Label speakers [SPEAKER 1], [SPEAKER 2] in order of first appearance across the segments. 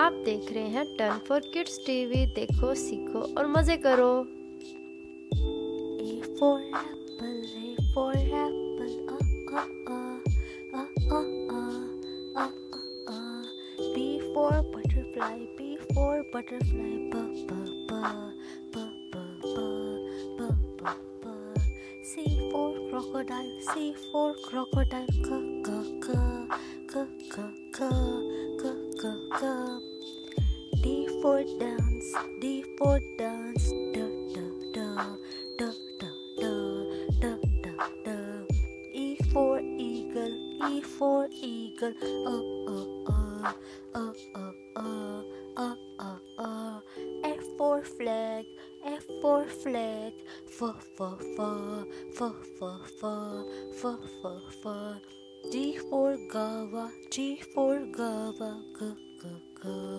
[SPEAKER 1] आप देख रहे हैं टर्न फॉर किड्स टीवी। देखो, सीखो और मज़े करो।
[SPEAKER 2] B for butterfly C crocodile crocodile for dance, D for dance, da da da da da da da da da. E for eagle, E for eagle, uh uh uh, uh uh uh, uh uh uh. F for flag, F for flag, f f f, f f f, f f f. G for Gava, G for Gava, g g g,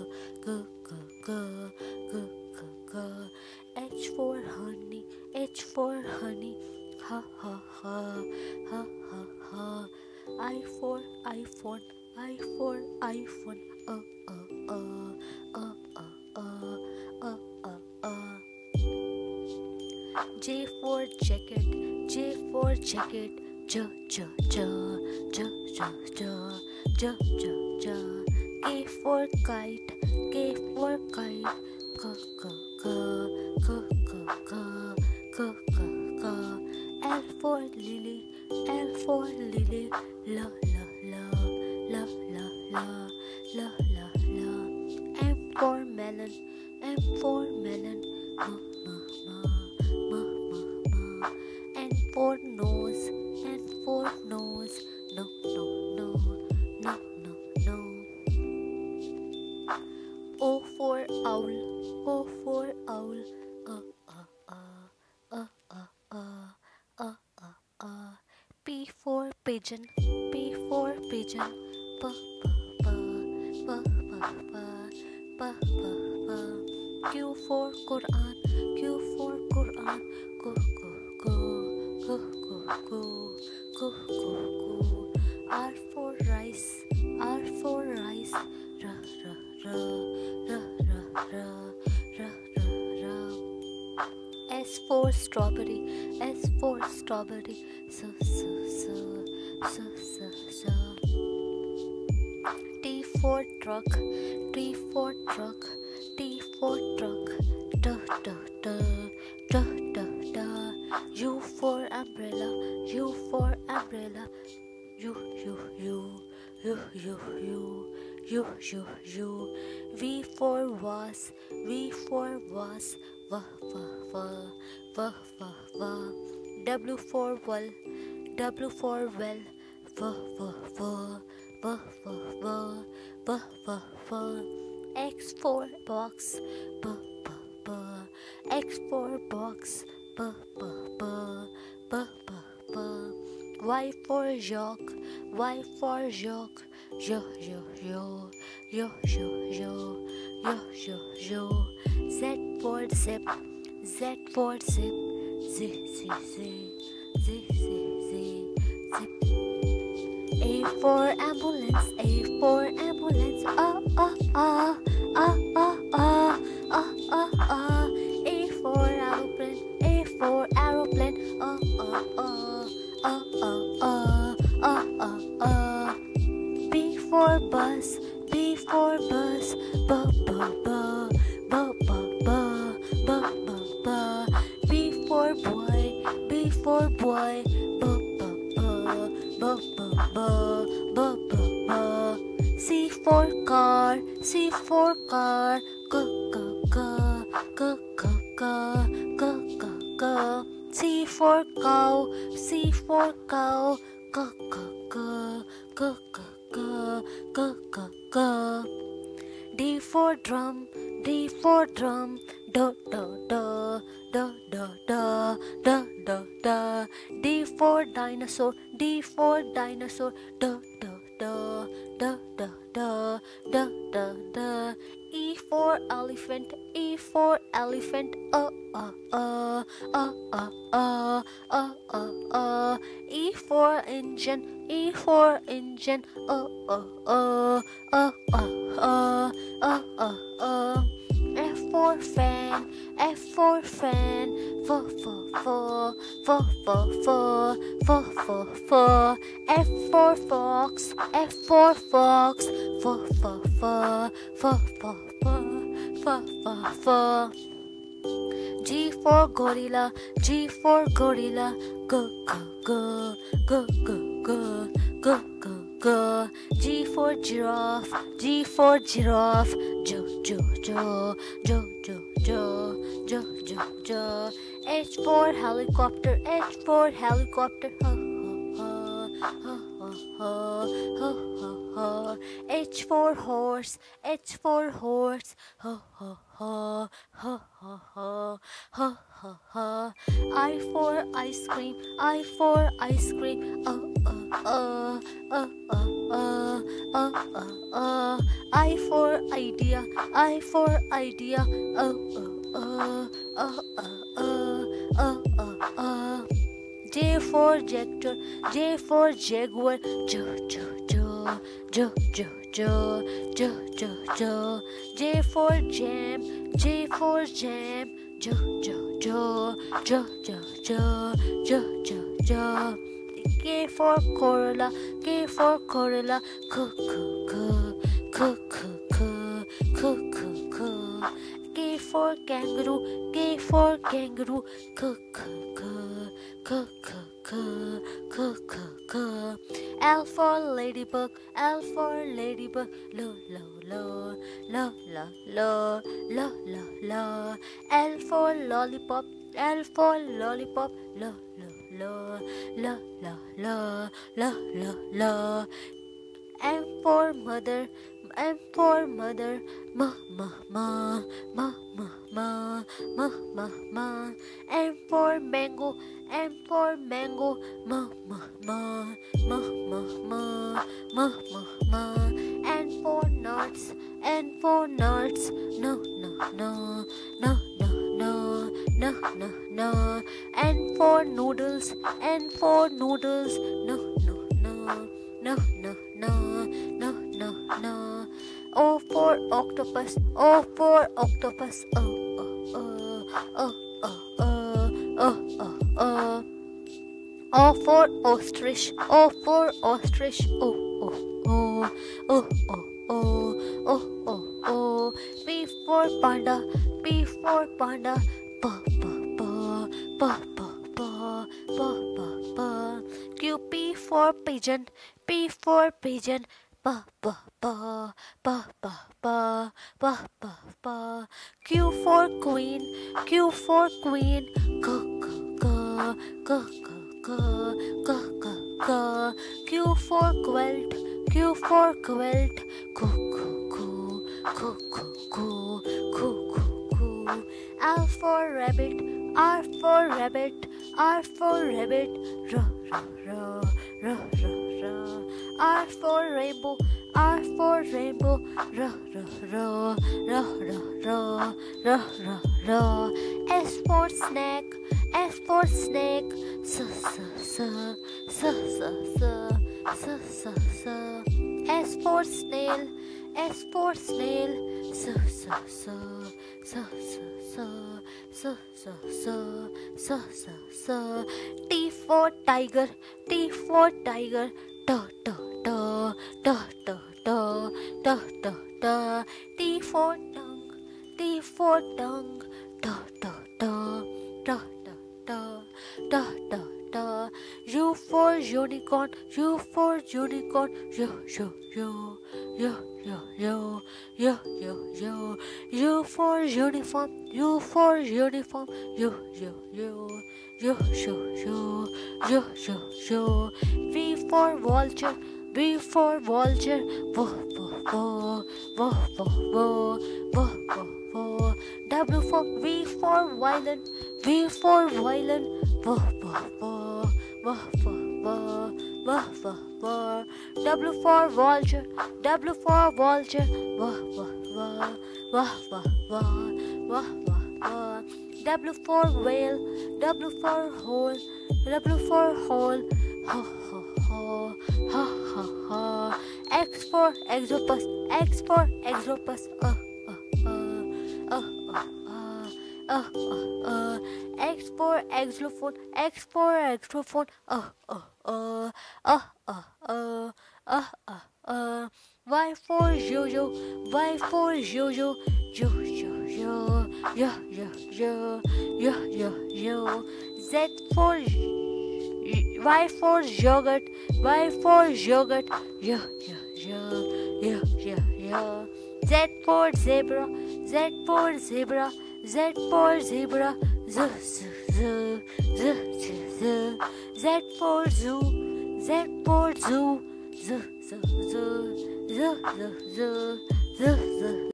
[SPEAKER 2] J for jacket, J for jacket, J J J J J J J J J. K for kite, K for kite, K K K K K K K K K. L for lily, L for lily, L L L L L L L L L. M for melon, M for melon, O for owl, O for owl, uh uh uh uh uh uh uh uh uh. P for pigeon, P for pigeon, p p p. P p p. P p p. Q for Quran, Q for Quran, strawberry, s s s s s s. T for truck, T for truck, T for truck, d d d d d d. U for umbrella, U for umbrella, U U U U U U U U U. V for was, V for was, v v v v v v. W for well, W for well, v v v v v v v v v. X for box, b b b. X for box, b b b b b b. Y for york, Y for york, yo yo yo yo yo yo yo yo yo. Z for zip, Z for zip, z z z z z z. A for ambulance, A for ambulance, ah ah ah ah ah ah for car, g g g g g g g g g. C for cow, C for cow, g g g g g g g g g. D for drum, D for drum, da da da da da da da da da. D for dinosaur, D for dinosaur, da da da da elephant, uh uh uh uh uh uh uh uh uh E for engine, E for engine, uh uh uh uh uh uh uh uh uh F for fan, F for fan, f f f f f f f f F for fox, F for fox, f f f f f f f f G for gorilla, G for gorilla, go go go, go go go, go go go. G for giraffe, G for giraffe, jo jo jo, jo jo jo, jo jo jo. H for helicopter, H for helicopter, ha ha ha ha. H for horse, H for horse, ha ha ha ha ha ha ha ha ha I for ice cream, I for ice cream, uh uh uh uh uh uh uh uh I for idea, I for idea, uh uh uh uh uh J for Jector, J for Jaguar, J J J J J J J J J J for Jam, J for Jam, J J J J J J J J J K for Corolla, K for Corolla, K K K K K K K K K for Kangaroo, K for Kangaroo, K K K k k k k k k. L for ladybug, L for ladybug, lo lo lo, lo lo lo, lo lo lo. L for lollipop, L for lollipop, lo lo lo, lo lo lo, lo lo lo. M for mother, M for mother, ma ma ma ma ma ma ma ma. M for mango, M for mango, ma ma ma ma ma ma ma ma ma. N for nuts, N for nuts, no no no no no no no no no. N for noodles, N for noodles, no no no no no no no no no O for octopus O for octopus oh oh oh oh oh oh oh oh O for ostrich O for ostrich oh oh oh oh oh oh oh oh oh P for panda P for panda pa pa pa pa pa pa pa pa pa Q P for pigeon P for pigeon pa pa pa pa pa pa pa pa pa Q for queen Q for queen. K k k k k k k k Q for quilt Q for quilt. K k k k k k k k k R for rabbit R for rabbit. R for rabbit. R r r r r r for rainbow R for rainbow r r r r r r r r S for snake S for snake s s s s s s s s s S for snail S for snail s s s s s s s s s s T for tiger T for tiger t t t t t t t t t T for tongue T for tongue t t t t t t t t U for unicorn U for unicorn yo yo yo yo yo yo yo yo yo U for uniform U for uniform yo yo yo yo yo yo yo yo V for vulture V for vulture wo wo wo wo wo wo wo wo wo W for V for violin V for violin wo wo wo wo wo wo wah wah wah. W for vulture, W for vulture, wah wah wah, wah wah wah, wah wah wah. W for whale, W for hole, W for hole, ha ha ha, ha ha. X for exopus, X for exopus, uh uh uh, uh uh uh, uh uh uh. X for xylophone, X for xylophone, uh uh uh, uh uh uh, uh uh uh. Y for Jojo, Y for Jojo, Jo Jo Jo, Yo, Yo Yo Yo. Z for Y for yogurt. Y for yogurt. Y, y, y, y, y, y. Z for zebra. Z for zebra. Z for zebra. Z, z, z, z, z, z. Z for zoo. Z for zoo. Z, z, z, z, z, z, z, z.